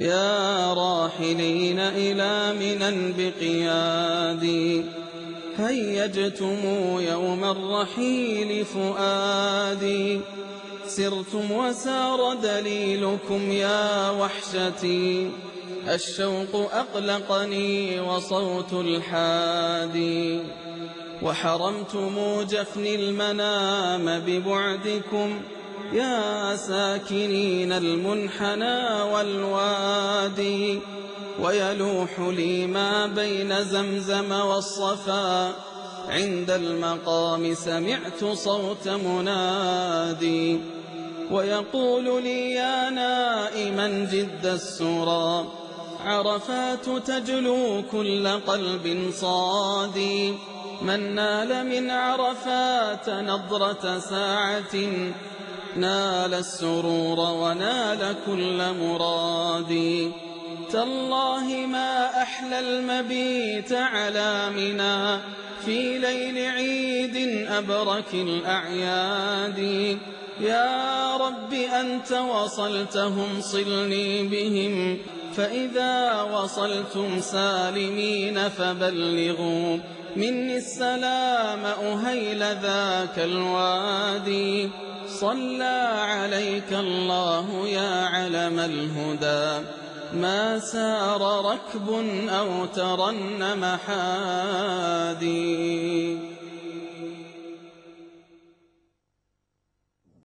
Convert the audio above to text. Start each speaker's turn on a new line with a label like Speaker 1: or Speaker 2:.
Speaker 1: يا راحلين إلى منى بقيادي هيجتم يوم الرحيل فؤادي؟ سرتم وسار دليلكم يا وحشتي. الشوق أقلقني وصوت الحادي وحرمتم جفني المنام ببعدكم. يا ساكنين المنحنى والوادي ويلوح لي ما بين زمزم والصفا. عند المقام سمعت صوت منادي ويقول لي يا نائما جد السرى. عرفات تجلو كل قلب صادي من نال من عرفات نظرة ساعة نال السرور ونال كل مرادي تالله ما أحلى المبيت على منا في ليل عيد أبرك الأعياد. يا رب أنت وصلتهم صلني بهم فإذا وصلتم سالمين فبلغوا. مني السلام أهيل ذاك الوادي. صلى عليك الله يا علم الهدى. ما سار ركب أو ترنم حادي